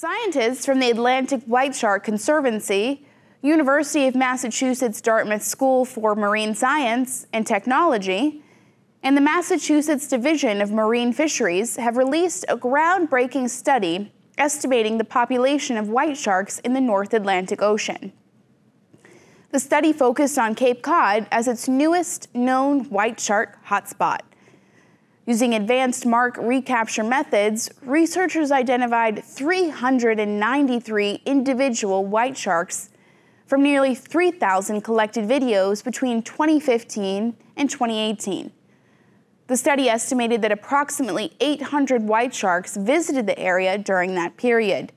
Scientists from the Atlantic White Shark Conservancy, University of Massachusetts Dartmouth School for Marine Science and Technology, and the Massachusetts Division of Marine Fisheries have released a groundbreaking study estimating the population of white sharks in the North Atlantic Ocean. The study focused on Cape Cod as its newest known white shark hotspot. Using advanced mark recapture methods, researchers identified 393 individual white sharks from nearly 3,000 collected videos between 2015 and 2018. The study estimated that approximately 800 white sharks visited the area during that period,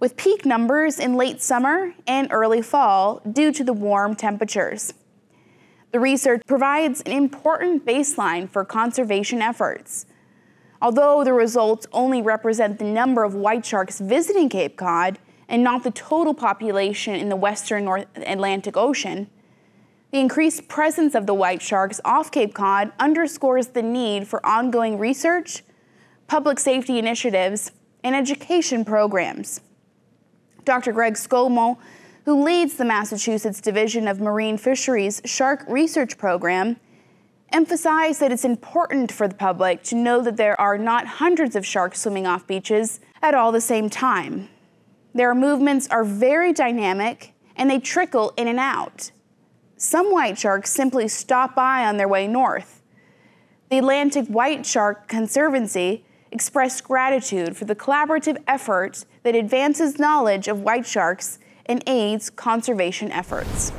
with peak numbers in late summer and early fall due to the warm temperatures. The research provides an important baseline for conservation efforts. Although the results only represent the number of white sharks visiting Cape Cod and not the total population in the western North Atlantic Ocean, the increased presence of the white sharks off Cape Cod underscores the need for ongoing research, public safety initiatives, and education programs. Dr. Greg Skomal who leads the Massachusetts Division of Marine Fisheries Shark Research Program, emphasized that it's important for the public to know that there are not hundreds of sharks swimming off beaches at all the same time. Their movements are very dynamic and they trickle in and out. Some white sharks simply stop by on their way north. The Atlantic White Shark Conservancy expressed gratitude for the collaborative effort that advances knowledge of white sharks and aids conservation efforts.